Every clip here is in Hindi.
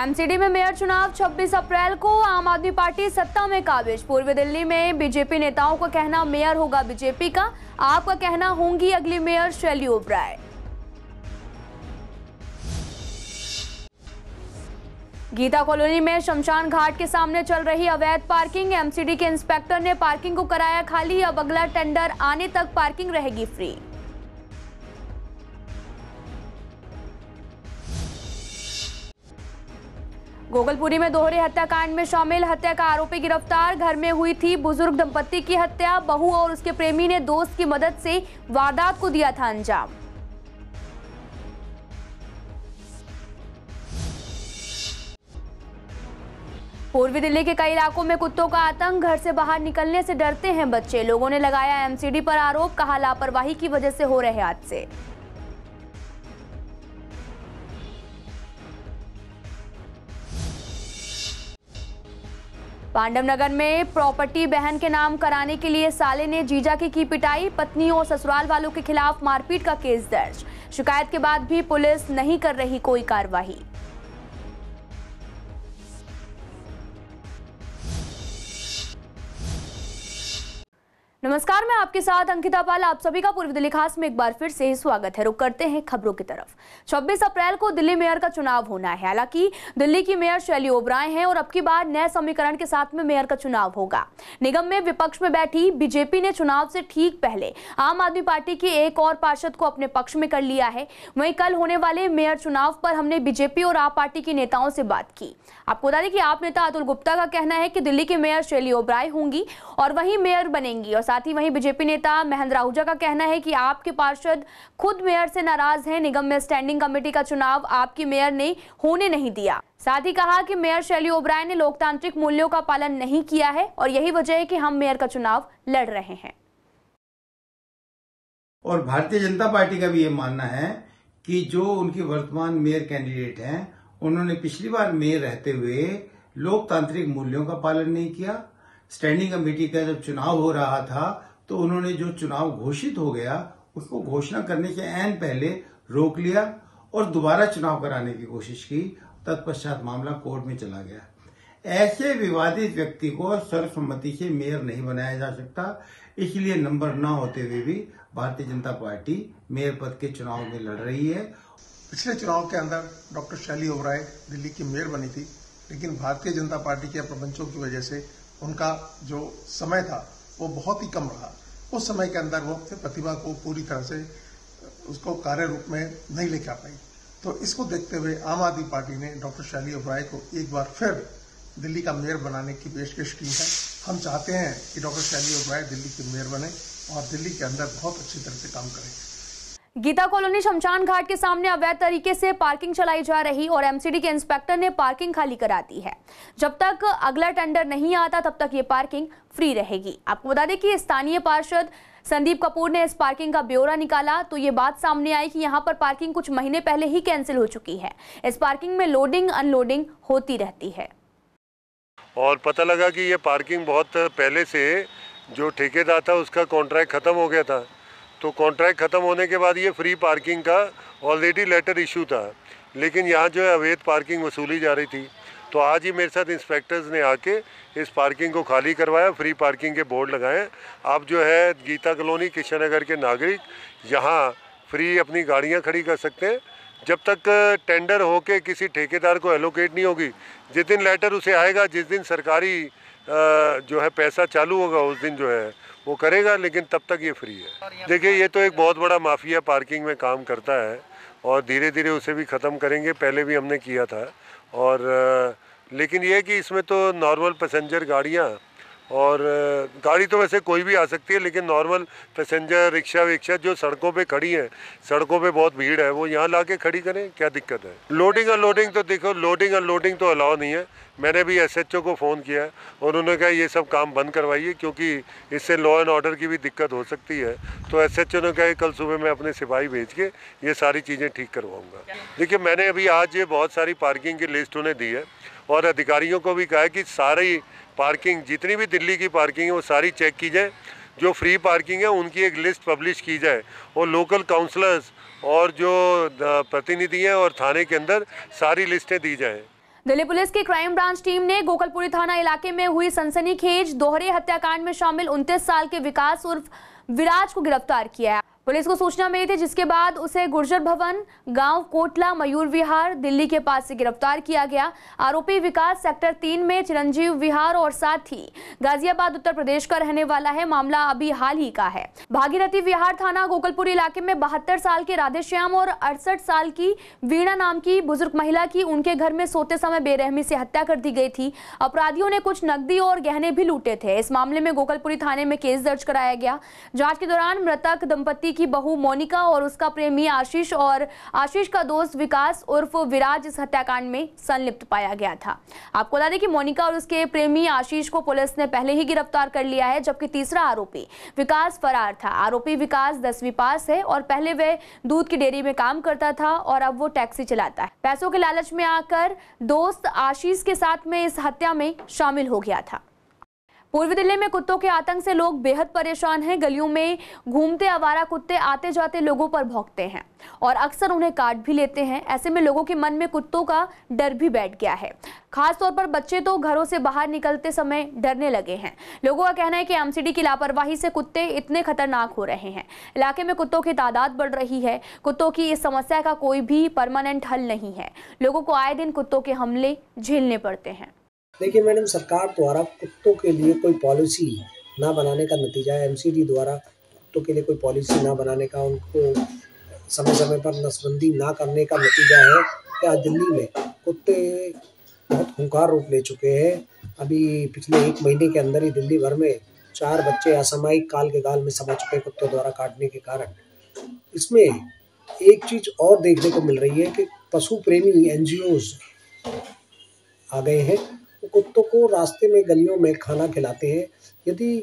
एमसीडी में मेयर चुनाव 26 अप्रैल को आम आदमी पार्टी सत्ता में काबिज। पूर्वी दिल्ली में बीजेपी नेताओं का कहना मेयर होगा बीजेपी का। आपका कहना होंगी अगली मेयर शैली ओब्राय। गीता कॉलोनी में शमशान घाट के सामने चल रही अवैध पार्किंग। एमसीडी के इंस्पेक्टर ने पार्किंग को कराया खाली। अब अगला टेंडर आने तक पार्किंग रहेगी फ्री। गोगलपुरी में दोहरे हत्याकांड में शामिल हत्या का आरोपी गिरफ़्तार। घर में हुई थी बुज़ुर्ग दंपत्ति की हत्या। बहू और उसके प्रेमी ने दोस्त की मदद से वारदात को दिया था अंजाम। पूर्वी दिल्ली के कई इलाकों में कुत्तों का आतंक। घर से बाहर निकलने से डरते हैं बच्चे। लोगों ने लगाया एमसीडी पर आरोप। कहा लापरवाही की वजह से हो रहे हादसे। पांडवनगर में प्रॉपर्टी बहन के नाम कराने के लिए साले ने जीजा की की पिटाई, पत्नी और ससुराल वालों के खिलाफ मारपीट का केस दर्ज। शिकायत के बाद भी पुलिस नहीं कर रही कोई कार्रवाई। नमस्कार, मैं आपके साथ अंकिता पाल। आप सभी का पूर्व दिल्ली खास में एक बार फिर से स्वागत है। रुक करते हैं खबरों की तरफ़। 26 अप्रैल को दिल्ली मेयर का चुनाव होना है। हालाँकि दिल्ली की मेयर शैली ओब्राय हैं और अब की बार नए समीकरण के साथ में मेयर का चुनाव होगा। निगम में विपक्ष में बैठी बीजेपी ने चुनाव से ठीक पहले आम आदमी पार्टी के एक और पार्षद को अपने पक्ष में कर लिया है। वहीं कल होने वाले मेयर चुनाव पर हमने बीजेपी और आप पार्टी के नेताओं से बात की। आपको बता दें कि आप नेता अतुल गुप्ता का कहना है कि दिल्ली की मेयर शैली ओब्राय होंगी और वही मेयर बनेंगी और साथ ही वहीं बीजेपी नेता महेंद्र आहूजा का कहना है कि आपके पार्षद खुद मेयर से नाराज़ हैं। निगम में स्टैंडिंग कमेटी का चुनाव आपकी मेयर ने होने नहीं दिया। साथ ही कहा कि मेयर शैली ओब्राय ने लोकतांत्रिक मूल्यों का पालन नहीं किया है और यही वजह है कि हम मेयर का चुनाव लड़ रहे हैं। और भारतीय जनता पार्टी का भी ये मानना है कि जो उनकी वर्तमान मेयर कैंडिडेट हैं, उन्होंने पिछली बार मेयर रहते हुए लोकतांत्रिक मूल्यों का पालन नहीं किया। स्टैंडिंग कमेटी का जब चुनाव हो रहा था तो उन्होंने जो चुनाव घोषित हो गया, उसको घोषणा करने के एन पहले रोक लिया और दोबारा चुनाव कराने की कोशिश की। तत्पश्चात मामला कोर्ट में चला गया। ऐसे विवादित व्यक्ति को सर्वसम्मति से मेयर नहीं बनाया जा सकता, इसलिए नंबर न होते हुए भी भारतीय जनता पार्टी मेयर पद के चुनाव में लड़ रही है। पिछले चुनाव के अंदर डॉक्टर शैली ओबराय दिल्ली की मेयर बनी थी, लेकिन भारतीय जनता पार्टी के प्रपंचों की वजह से उनका जो समय था, वो बहुत ही कम रहा। उस समय के अंदर वो अपनी प्रतिभा को पूरी तरह से, उसको कार्य रूप में नहीं लेकर पाई। तो इसको देखते हुए आम आदमी पार्टी ने डॉक्टर शैली ओबराय को एक बार फिर दिल्ली का मेयर बनाने की पेशकश की है। हम चाहते हैं कि डॉक्टर शैली ओबराय दिल्ली के मेयर बने और दिल्ली के अंदर बहुत अच्छी तरह से काम करें। गीता कॉलोनी शमशान घाट के सामने अवैध तरीके से पार्किंग चलाई जा रही और एमसीडी के इंस्पेक्टर ने पार्किंग खाली करा दी है। जब तक अगला टेंडर नहीं आता, तब तक ये पार्किंग फ्री रहेगी। आपको बता दें कि स्थानीय पार्षद संदीप कपूर ने इस पार्किंग का ब्यौरा निकाला तो ये बात सामने आई कि यहाँ पर पार्किंग कुछ महीने पहले ही कैंसिल हो चुकी है। इस पार्किंग में लोडिंग, अनलोडिंग होती रहती है। और पता लगा कि ये पार्किंग बहुत पहले से जो ठेकेदार था, उसका कॉन्ट्रैक्ट ख़त्म हो गया था। तो कॉन्ट्रैक्ट ख़त्म होने के बाद ये फ्री पार्किंग का ऑलरेडी लेटर इशू था। लेकिन यहाँ जो है अवैध पार्किंग वसूली जा रही थी। तो आज ही मेरे साथ इंस्पेक्टर्स ने आके इस पार्किंग को खाली करवाया फ्री पार्किंग के बोर्ड लगाए। आप जो है गीता कॉलोनी किशन नगर के नागरिक यहाँ फ्री अपनी गाड़ियाँ खड़ी कर सकते हैं। जब तक टेंडर होके किसी ठेकेदार को एलोकेट नहीं होगी, जिस दिन लेटर उसे आएगा, जिस दिन सरकारी जो है पैसा चालू होगा, उस दिन जो है वो करेगा, लेकिन तब तक ये फ्री है। देखिए, ये तो एक बहुत बड़ा माफिया पार्किंग में काम करता है और धीरे धीरे उसे भी ख़त्म करेंगे, पहले भी हमने किया था। और, लेकिन ये कि इसमें तो नॉर्मल पैसेंजर गाड़ियाँ और गाड़ी तो वैसे कोई भी आ सकती है, लेकिन नॉर्मल पैसेंजर रिक्शा विक्शा जो सड़कों पे खड़ी हैं, सड़कों पे बहुत भीड़ है, वो यहाँ ला के खड़ी करें, क्या दिक्कत है? लोडिंग अनलोडिंग तो देखो लोडिंग अनलोडिंग तो अलाउ नहीं है। मैंने भी एसएचओ को फ़ोन किया है और उन्होंने कहा, ये सब काम बंद करवाइए, क्योंकि इससे लॉ एंड ऑर्डर की भी दिक्कत हो सकती है। तो एसएचओ ने कहा कल सुबह मैं अपने सिपाही भेज के ये सारी चीज़ें ठीक करवाऊँगा। देखिए, मैंने अभी आज ये बहुत सारी पार्किंग की लिस्ट उन्हें दी है और अधिकारियों को भी कहा है कि सारी पार्किंग, जितनी भी दिल्ली की पार्किंग है, वो सारी चेक की जाए। जो फ्री पार्किंग है, उनकी एक लिस्ट पब्लिश की जाए। और लोकल काउंसलर्स और जो प्रतिनिधि हैं और थाने के अंदर सारी लिस्टें दी जाएँ। दिल्ली पुलिस की क्राइम ब्रांच टीम ने गोकलपुरी थाना इलाके में हुई सनसनीखेज दोहरे हत्याकांड में शामिल 29 साल के विकास उर्फ़ विराज को गिरफ़्तार किया है। पुलिस को सूचना मिली थी, जिसके बाद उसे गुर्जर भवन, गाँव कोटला, मयूर विहार, दिल्ली के पास से गिरफ़्तार किया गया। आरोपी विकास सेक्टर तीन में चिरंजीव विहार और साथ ही गाजियाबाद, उत्तर प्रदेश का रहने वाला है। मामला अभी हाल ही का है। भागीरथी विहार थाना गोकलपुरी इलाके में बहत्तर साल के राधेश्याम और अड़सठ साल की वीणा नाम की बुज़ुर्ग महिला की उनके घर में सोते समय बेरहमी से हत्या कर दी गई थी। अपराधियों ने कुछ नकदी और गहने भी लूटे थे। इस मामले में गोकलपुरी थाने में केस दर्ज कराया गया। जाँच के दौरान मृतक दंपति की बहू मोनिका और उसका प्रेमी आशीष और आशीष का दोस्त विकास उर्फ़ विराज इस हत्याकांड में संलिप्त पाया गया था। आपको बता दें कि मोनिका और उसके प्रेमी आशीष को पुलिस ने पहले ही गिरफ़्तार कर लिया है, जबकि तीसरा आरोपी विकास फरार था। आरोपी विकास दसवीं पास है और पहले वह दूध की डेयरी में काम करता था और अब वो टैक्सी चलाता है। पैसों के लालच में आकर दोस्त आशीष के साथ में इस हत्या में शामिल हो गया था। पूर्वी दिल्ली में कुत्तों के आतंक से लोग बेहद परेशान हैं। गलियों में घूमते आवारा कुत्ते आते जाते लोगों पर भौंकते हैं और अक्सर उन्हें काट भी लेते हैं। ऐसे में लोगों के मन में कुत्तों का डर भी बैठ गया है। खास तौर पर बच्चे तो घरों से बाहर निकलते समय डरने लगे हैं। लोगों का कहना है कि एमसीडी की लापरवाही से कुत्ते इतने खतरनाक हो रहे हैं। इलाके में कुत्तों की तादाद बढ़ रही है। कुत्तों की इस समस्या का कोई भी परमानेंट हल नहीं है। लोगों को आए दिन कुत्तों के हमले झेलने पड़ते हैं। देखिए मैडम, सरकार द्वारा कुत्तों के लिए कोई पॉलिसी ना बनाने का नतीजा है। एमसीडी द्वारा कुत्तों के लिए कोई पॉलिसी ना बनाने का, उनको समय समय पर नसबंदी ना करने का नतीजा है कि आज दिल्ली में कुत्ते बहुत हुंकार रूप ले चुके हैं। अभी पिछले एक महीने के अंदर ही दिल्ली भर में चार बच्चे असामयिक काल के गाल में समा चुके कुत्तों द्वारा काटने के कारण। इसमें एक चीज़ और देखने को मिल रही है कि पशु प्रेमी एन आ गए हैं। कुत्तों को रास्ते में गलियों में खाना खिलाते हैं। यदि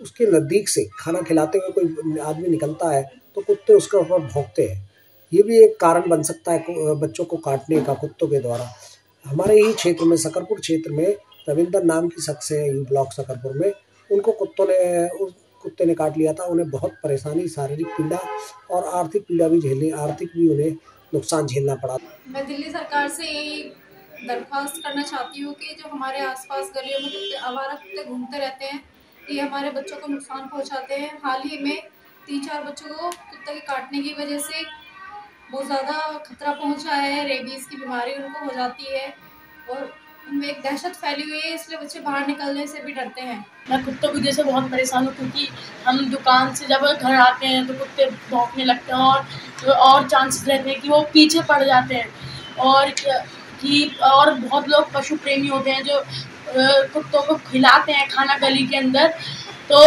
उसके नज़दीक से खाना खिलाते हुए कोई आदमी निकलता है तो कुत्ते उसके ऊपर भौंकते हैं। ये भी एक कारण बन सकता है बच्चों को काटने का कुत्तों के द्वारा। हमारे ही क्षेत्र में, सकरपुर क्षेत्र में, रविंदर नाम की शख्स है यू ब्लॉक सकरपुर में। उनको कुत्तों ने उस कुत्ते ने काट लिया था। उन्हें बहुत परेशानी, शारीरिक पीड़ा और आर्थिक पीड़ा भी झेलनी, आर्थिक भी उन्हें नुकसान झेलना पड़ा। मैं दिल्ली सरकार से यही दरख्वास्त करना चाहती हूँ कि जो हमारे आसपास गलियों में कुत्ते आवारा कुत्ते घूमते रहते हैं, ये हमारे बच्चों को नुकसान पहुँचाते हैं। हाल ही में तीन चार बच्चों को कुत्ते के काटने की वजह से बहुत ज़्यादा खतरा पहुँचा है, रेबीज़ की बीमारी उनको हो जाती है और उनमें एक दहशत फैली हुई है, इसलिए बच्चे बाहर निकलने से भी डरते हैं। मैं कुत्तों की वजह से बहुत परेशान हूँ क्योंकि हम दुकान से जब घर आते हैं तो कुत्ते भौंकने लगते हैं और और चांसेस रहते हैं कि वो पीछे पड़ जाते हैं। और कि, और बहुत लोग पशु प्रेमी होते हैं जो कुत्तों को खिलाते हैं खाना गली के अंदर। तो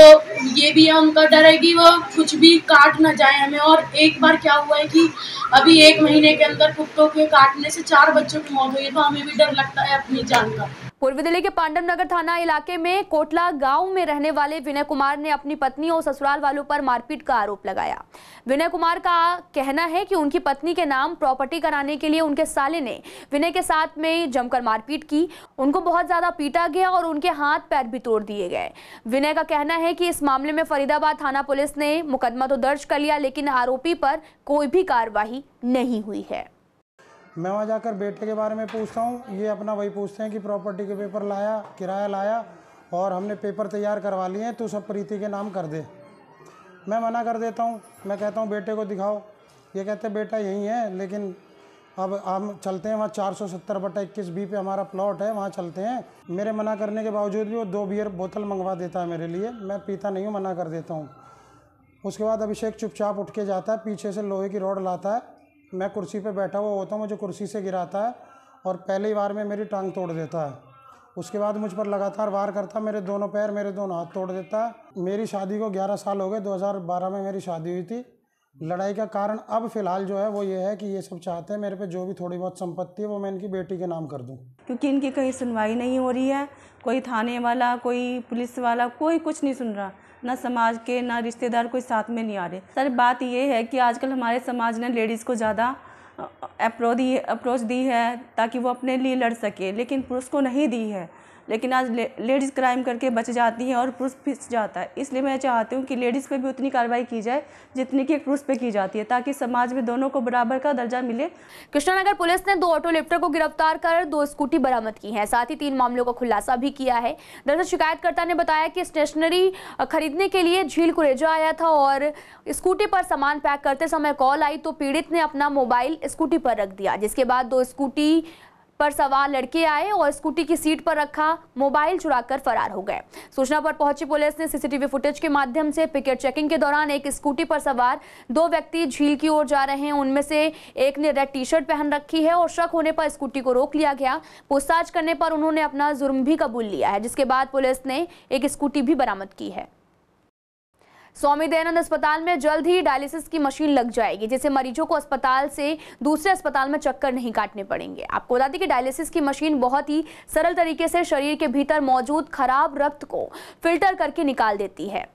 ये भी है उनका डर है कि वो कुछ भी काट ना जाए हमें। और एक बार क्या हुआ है कि अभी एक महीने के अंदर कुत्तों के काटने से चार बच्चों की मौत हुई है तो हमें भी डर लगता है अपनी जान का। पूर्वी दिल्ली के पांडव नगर थाना इलाके में कोटला गाँव में रहने वाले विनय कुमार ने अपनी पत्नी और ससुराल वालों पर मारपीट का आरोप लगाया। विनय कुमार का कहना है कि उनकी पत्नी के नाम प्रॉपर्टी कराने के लिए उनके साले ने विनय के साथ में जमकर मारपीट की। उनको बहुत ज़्यादा पीटा गया और उनके हाथ पैर भी तोड़ दिए गए। विनय का कहना है कि इस मामले में फरीदाबाद थाना पुलिस ने मुकदमा तो दर्ज कर लिया, लेकिन आरोपी पर कोई भी कार्रवाई नहीं हुई है। मैं वहाँ जाकर बेटे के बारे में पूछता हूँ। ये अपना वही पूछते हैं कि प्रॉपर्टी के पेपर लाया, किराया लाया और हमने पेपर तैयार करवा लिए हैं तो सब प्रीति के नाम कर दे। मैं मना कर देता हूँ। मैं कहता हूँ, बेटे को दिखाओ। ये कहते बेटा यही है, लेकिन अब हम चलते हैं वहाँ चार सौ सत्तर बटा इक्कीस बी पे हमारा प्लॉट है, वहाँ चलते हैं। मेरे मना करने के बावजूद भी वो दो बियर बोतल मंगवा देता है मेरे लिए। मैं पीता नहीं हूँ, मना कर देता हूँ। उसके बाद अभिषेक चुपचाप उठ के जाता है, पीछे से लोहे की रोड लाता है। मैं कुर्सी पे बैठा हुआ होता हूँ, मुझे कुर्सी से गिराता है और पहली बार में मेरी टांग तोड़ देता है। उसके बाद मुझ पर लगातार वार करता, मेरे दोनों पैर मेरे दोनों हाथ तोड़ देता है। मेरी शादी को 11 साल हो गए 2012 में मेरी शादी हुई थी। लड़ाई का कारण अब फ़िलहाल जो है वो ये है कि ये सब चाहते हैं मेरे पे जो भी थोड़ी बहुत संपत्ति है, वो मैं इनकी बेटी के नाम कर दूँ। क्योंकि इनकी कहीं सुनवाई नहीं हो रही है, कोई थाने वाला, कोई पुलिस वाला, कोई कुछ नहीं सुन रहा। ना समाज के, ना रिश्तेदार कोई साथ में नहीं आ रहे। सर, बात यह है कि आजकल हमारे समाज ने लेडीज़ को ज़्यादा अप्रोच दी अप्रोच दी है ताकि वो अपने लिए लड़ सके, लेकिन पुरुष को नहीं दी है। लेकिन आज लेडीज़ क्राइम करके बच जाती हैं और पुरुष फिस जाता है। इसलिए मैं चाहती हूँ कि लेडीज़ पे भी उतनी कार्रवाई की जाए, जितनी कि एक पुरुष पे की जाती है, ताकि समाज में दोनों को बराबर का दर्जा मिले। कृष्णानगर पुलिस ने दो ऑटो लिफ्टर को गिरफ़्तार कर, दो स्कूटी बरामद की है। साथ ही तीन मामलों का खुलासा भी किया है। दरअसल शिकायतकर्ता ने बताया कि स्टेशनरी खरीदने के लिए झील कुरेजा आया था और स्कूटी पर सामान पैक करते समय कॉल आई तो पीड़ित ने अपना मोबाइल स्कूटी पर रख दिया, जिसके बाद दो स्कूटी पर सवार लड़के आए और स्कूटी की सीट पर रखा, मोबाइल चुराकर फरार हो गए। सूचना पर पहुँची पुलिस ने सीसीटीवी फुटेज के माध्यम से पिकेट चेकिंग के दौरान एक स्कूटी पर सवार दो व्यक्ति झील की ओर जा रहे हैं। उनमें से एक ने रेड टी शर्ट पहन रखी है और शक होने पर स्कूटी को रोक लिया गया। पूछताछ करने पर उन्होंने अपना जुर्म भी कबूल लिया है, जिसके बाद पुलिस ने एक स्कूटी भी बरामद की है। स्वामी दयानंद अस्पताल में जल्द ही डायलिसिस की मशीन लग जाएगी, जिससे मरीजों को अस्पताल से दूसरे अस्पताल में चक्कर नहीं काटने पड़ेंगे। आपको बता दें कि डायलिसिस की मशीन बहुत ही सरल तरीके से शरीर के भीतर मौजूद खराब रक्त को फ़िल्टर करके निकाल देती है।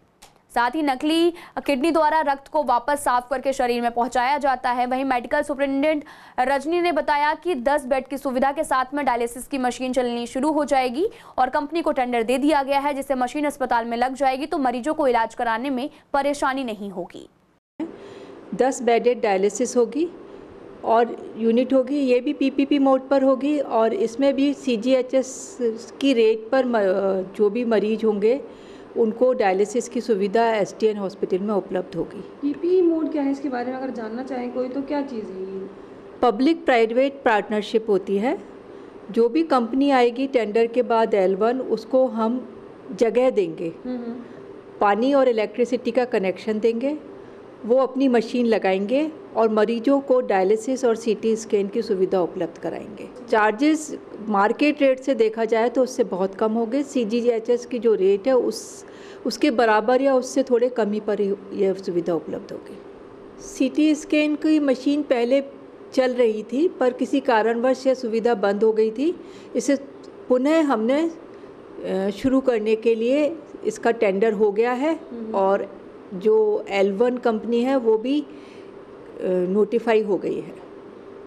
साथ ही नकली किडनी द्वारा रक्त को वापस साफ़ करके शरीर में पहुँचाया जाता है। वहीं मेडिकल सुपरिटेंडेंट रजनी ने बताया कि 10 बेड की सुविधा के साथ में डायलिसिस की मशीन चलनी शुरू हो जाएगी और कंपनी को टेंडर दे दिया गया है जिससे मशीन अस्पताल में लग जाएगी तो मरीजों को इलाज कराने में परेशानी नहीं होगी। दस बेडेड डायलिसिस होगी और यूनिट होगी, ये भी पीपीपी मोड पर होगी और इसमें भी सीजीएचएस की रेट पर जो भी मरीज़ होंगे उनको डायलिसिस की सुविधा एस टी एन हॉस्पिटल में उपलब्ध होगी। पीपी मोड क्या है इसके बारे में अगर जानना चाहें कोई तो क्या चीज़ है ये? पब्लिक प्राइवेट पार्टनरशिप होती है। जो भी कंपनी आएगी टेंडर के बाद एल वन उसको हम जगह देंगे। पानी और इलेक्ट्रिसिटी का कनेक्शन देंगे। वो अपनी मशीन लगाएँगे और मरीजों को डायलिसिस और सीटी स्कैन की सुविधा उपलब्ध कराएँगे। चार्जेस मार्केट रेट से देखा जाए तो उससे बहुत कम होंगे सी की जो रेट है उस उसके बराबर या उससे थोड़े कमी पर ही यह सुविधा उपलब्ध होगी। सीटी स्कैन की मशीन पहले चल रही थी पर किसी कारणवश यह सुविधा बंद हो गई थी। इसे पुनः हमने शुरू करने के लिए इसका टेंडर हो गया है और जो एल वन कंपनी है वो भी नोटिफाई हो गई है।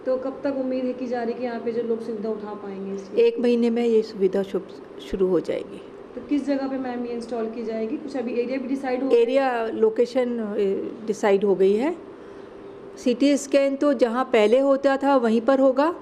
तो कब तक उम्मीद है कि जा रही कि यहाँ पे जो लोग सुविधा उठा पाएँगे एक महीने में ये सुविधा शुरू हो जाएगी। तो किस जगह पे मैम ये इंस्टॉल की जाएगी? कुछ अभी एरिया भी डिसाइड हो एरिया लोकेशन डिसाइड हो गई है। सीटी स्कैन तो जहाँ पहले होता था वहीं पर होगा।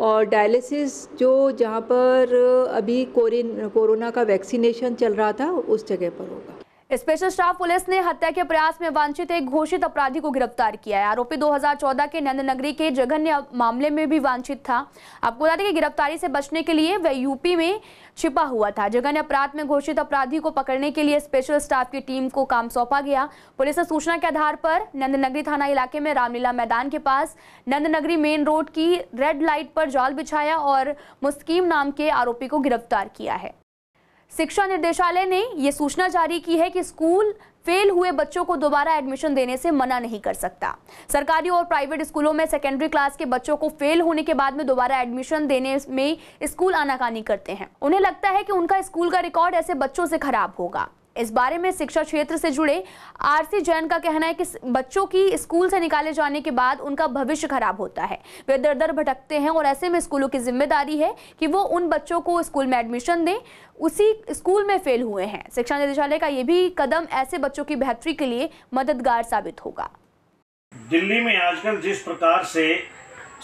और डायलिसिस जो जहाँ पर अभी कोरोना का वैक्सीनेशन चल रहा था उस जगह पर होगा। स्पेशल स्टाफ पुलिस ने हत्या के प्रयास में वांछित एक घोषित अपराधी को गिरफ़्तार किया है। आरोपी 2014 के नंदनगरी के जघन्य मामले में भी वांछित था। आपको बता दें कि गिरफ्तारी से बचने के लिए वह यूपी में छिपा हुआ था। जघन्य अपराध में घोषित अपराधी को पकड़ने के लिए स्पेशल स्टाफ की टीम को काम सौंपा गया। पुलिस ने सूचना के आधार पर नंदनगरी थाना इलाके में रामलीला मैदान के पास नंदनगरी मेन रोड की रेड लाइट पर जाल बिछाया और मुस्कीम नाम के आरोपी को गिरफ़्तार किया है। शिक्षा निदेशालय ने ये सूचना जारी की है कि स्कूल फेल हुए बच्चों को दोबारा एडमिशन देने से मना नहीं कर सकता। सरकारी और प्राइवेट स्कूलों में सेकेंडरी क्लास के बच्चों को फेल होने के बाद में दोबारा एडमिशन देने में स्कूल आनाकानी करते हैं। उन्हें लगता है कि उनका स्कूल का रिकॉर्ड ऐसे बच्चों से खराब होगा। इस बारे में शिक्षा क्षेत्र से जुड़े आरसी जैन का कहना है कि बच्चों की स्कूल से निकाले जाने के बाद उनका भविष्य खराब होता है। वे दर दर भटकते हैं और ऐसे में स्कूलों की ज़िम्मेदारी है कि वो उन बच्चों को स्कूल में एडमिशन दें। उसी स्कूल में फेल हुए हैं। शिक्षा निदेशालय का ये भी कदम ऐसे बच्चों की बेहतरी के लिए मददगार साबित होगा। दिल्ली में आजकल जिस प्रकार से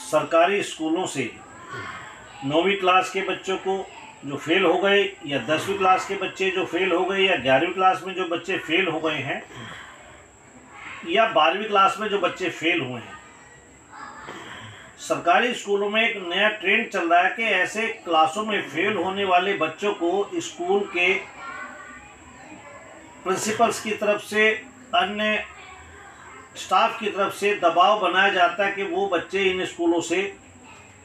सरकारी स्कूलों से नौवीं क्लास के बच्चों को जो फेल हो गए या दसवीं क्लास के बच्चे जो फेल हो गए या ग्यारहवीं क्लास में जो बच्चे फेल हो गए हैं, या बारहवीं क्लास में जो बच्चे फेल हुए हैं। सरकारी स्कूलों में एक नया ट्रेंड चल रहा है कि ऐसे क्लासों में फेल होने वाले बच्चों को स्कूल के प्रिंसिपल्स की तरफ़ से, अन्य स्टाफ की तरफ़ से दबाव बनाया जाता है कि वो बच्चे इन स्कूलों से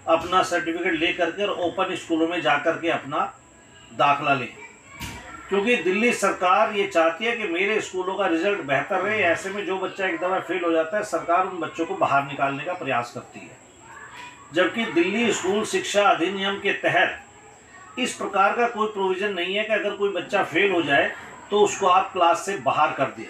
अपना सर्टिफिकेट ले करके और ओपन स्कूलों में जा कर के अपना दाखला लें। क्योंकि दिल्ली सरकार ये चाहती है कि मेरे स्कूलों का रिज़ल्ट बेहतर रहे, ऐसे में जो बच्चा एक दफ़ा फेल हो जाता है, सरकार उन बच्चों को बाहर निकालने का प्रयास करती है। जबकि दिल्ली स्कूल शिक्षा अधिनियम के तहत इस प्रकार का कोई प्रोविज़न नहीं है कि अगर कोई बच्चा फेल हो जाए तो उसको आप क्लास से बाहर कर दें।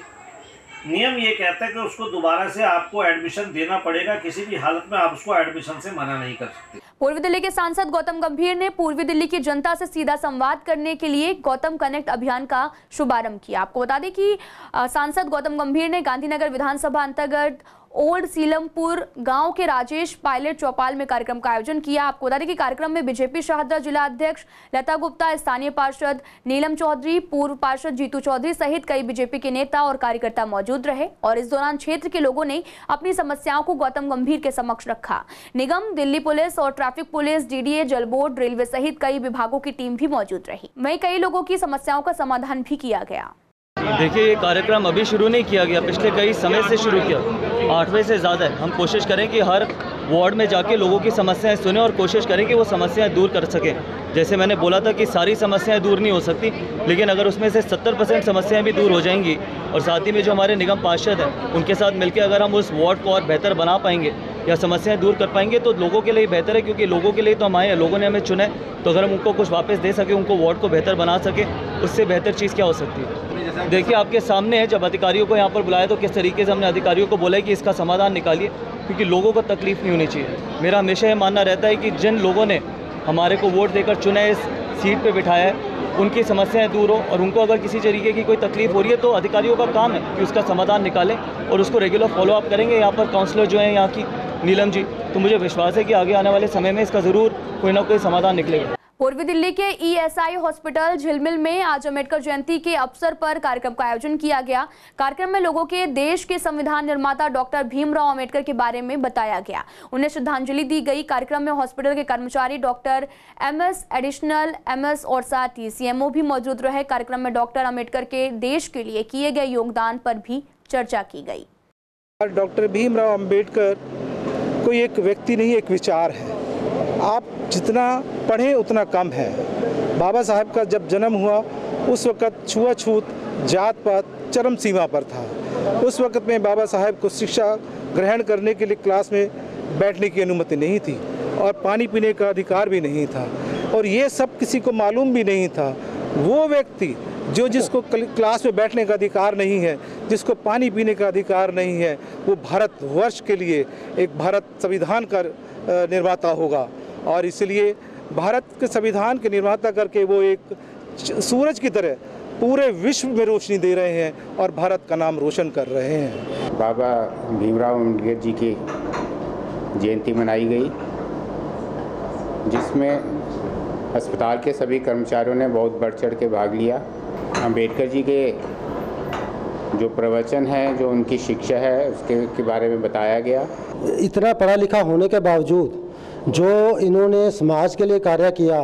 नियम ये कहता है कि उसको दोबारा से आपको एडमिशन देना पड़ेगा, किसी भी हालत में आप उसको एडमिशन से मना नहीं कर सकते। पूर्वी दिल्ली के सांसद गौतम गंभीर ने पूर्वी दिल्ली की जनता से सीधा संवाद करने के लिए गौतम कनेक्ट अभियान का शुभारंभ किया। आपको बता दें कि सांसद गौतम गंभीर ने गांधीनगर विधानसभा अंतर्गत ओल्ड सीलमपुर गाँव के राजेश पायलट चौपाल में कार्यक्रम का आयोजन किया। आपको बता दें कि कार्यक्रम में बीजेपी शाहदरा जिला अध्यक्ष लता गुप्ता, स्थानीय पार्षद नीलम चौधरी, पूर्व पार्षद जीतू चौधरी सहित कई बीजेपी के नेता और कार्यकर्ता मौजूद रहे और इस दौरान क्षेत्र के लोगों ने अपनी समस्याओं को गौतम गंभीर के समक्ष रखा। निगम, दिल्ली पुलिस और ट्रैफ़िक पुलिस, डीडीए, जल बोर्ड, रेलवे सहित कई विभागों की टीम भी मौजूद रही। वहीं कई लोगों की समस्याओं का समाधान भी किया गया। देखिए, ये कार्यक्रम अभी शुरू नहीं किया गया, पिछले कई समय से शुरू किया। आठवें से ज़्यादा है। हम कोशिश करें कि हर वार्ड में जाके लोगों की समस्याएँ सुने और कोशिश करें कि वो समस्याएँ दूर कर सकें। जैसे मैंने बोला था कि सारी समस्याएँ दूर नहीं हो सकती, लेकिन अगर उसमें से 70 परसेंट समस्याएँ भी दूर हो जाएँगी और साथ ही में जो हमारे निगम पार्षद हैं, उनके साथ मिलकर अगर हम उस वार्ड को और बेहतर बना पाएँगे या समस्याएँ दूर कर पाएँगे तो लोगों के लिए बेहतर है, क्योंकि लोगों के लिए तो हम आए हैं, लोगों ने हमें चुना है तो अगर हम उनको कुछ वापस दे सके, उनको वार्ड को बेहतर बना सके, उससे बेहतर चीज़ क्या हो सकती है? देखिए, आपके सामने है, जब अधिकारियों को यहाँ पर बुलाया तो किस तरीके से हमने अधिकारियों को बोला है कि इसका समाधान निकालिए, क्योंकि लोगों को तकलीफ़ नहीं होनी चाहिए। मेरा हमेशा ये मानना रहता है कि जिन लोगों ने हमारे को वोट देकर चुना है, इस सीट पे बिठाया है, उनकी समस्याएँ दूर हो, और उनको अगर किसी तरीके की कोई तकलीफ़ हो रही है तो अधिकारियों का काम है कि उसका समाधान निकालें, और उसको रेगुलर फॉलो अप करेंगे। यहाँ पर काउंसलर जो हैं, यहाँ की नीलम जी तो मुझे विश्वास है कि आगे आने वाले समय में इसका ज़रूर कोई ना कोई समाधान निकलेगा। पूर्वी दिल्ली के ईएसआई हॉस्पिटल झिलमिल में आज अंबेडकर जयंती के अवसर पर कार्यक्रम का आयोजन किया गया। कार्यक्रम में लोगों के देश के संविधान निर्माता डॉक्टर भीमराव अंबेडकर के बारे में बताया गया। उन्हें श्रद्धांजलि दी गई। कार्यक्रम में हॉस्पिटल के कर्मचारी डॉक्टर एमएस एडिशनल एमएस और साथ ही सीएमओ भी मौजूद रहे। कार्यक्रम में डॉक्टर अंबेडकर के देश के लिए किए गए योगदान पर भी चर्चा की गई। डॉक्टर भीमराव अंबेडकर कोई एक व्यक्ति नहीं, एक विचार है। आप जितना पढ़ें, उतना कम है। बाबा साहब का जब जन्म हुआ, उस वक़्त छुआछूत जात पात चरम सीमा पर था। उस वक़्त में बाबा साहब को शिक्षा ग्रहण करने के लिए क्लास में बैठने की अनुमति नहीं थी और पानी पीने का अधिकार भी नहीं था और ये सब किसी को मालूम भी नहीं था। वो व्यक्ति जो जिसको क्लास में बैठने का अधिकार नहीं है, जिसको पानी पीने का अधिकार नहीं है वो भारतवर्ष के लिए एक भारत संविधान का निर्माता होगा। और इसलिए भारत के संविधान के निर्माता करके वो एक सूरज की तरह पूरे विश्व में रोशनी दे रहे हैं और भारत का नाम रोशन कर रहे हैं। बाबा भीमराव अंबेडकर जी की जयंती मनाई गई, जिसमें अस्पताल के सभी कर्मचारियों ने बहुत बढ़ चढ़ के भाग लिया। अंबेडकर जी के जो प्रवचन है, जो उनकी शिक्षा है, उसके, के बारे में बताया गया। इतना पढ़ा लिखा होने के बावजूद जो इन्होंने समाज के लिए कार्य किया,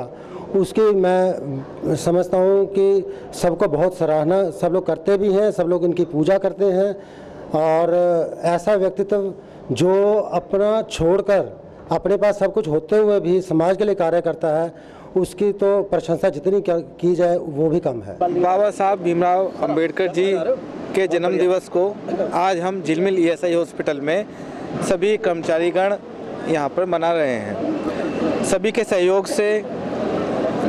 उसकी मैं समझता हूँ कि सबको बहुत सराहना, सब लोग करते भी हैं, सब लोग इनकी पूजा करते हैं और ऐसा व्यक्तित्व जो अपना छोड़कर, अपने पास सब कुछ होते हुए भी समाज के लिए कार्य करता है उसकी तो प्रशंसा जितनी की जाए वो भी कम है। बाबा साहब भीमराव अंबेडकर जी के जन्म दिवस को आज हम झिलमिल ईएसआई हॉस्पिटल में सभी कर्मचारीगण यहाँ पर मना रहे हैं। सभी के सहयोग से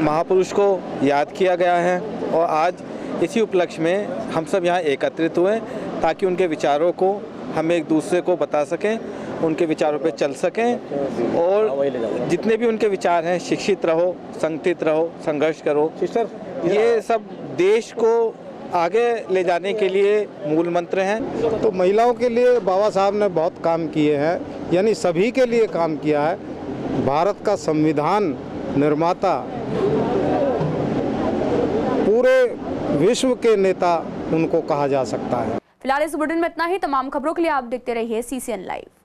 महापुरुष को याद किया गया है और आज इसी उपलक्ष्य में हम सब यहाँ एकत्रित हुए ताकि उनके विचारों को हम एक दूसरे को बता सकें उनके विचारों पे चल सकें और जितने भी उनके विचार हैं शिक्षित रहो संगठित रहो संघर्ष करो। ये सब देश को आगे ले जाने के लिए मूल मंत्र हैं। तो महिलाओं के लिए बाबा साहब ने बहुत काम किए हैं यानी सभी के लिए काम किया है। भारत का संविधान निर्माता पूरे विश्व के नेता उनको कहा जा सकता है। फ़िलहाल इस बुलेटिन में इतना ही। तमाम खबरों के लिए आप देखते रहिए सीसीएन लाइव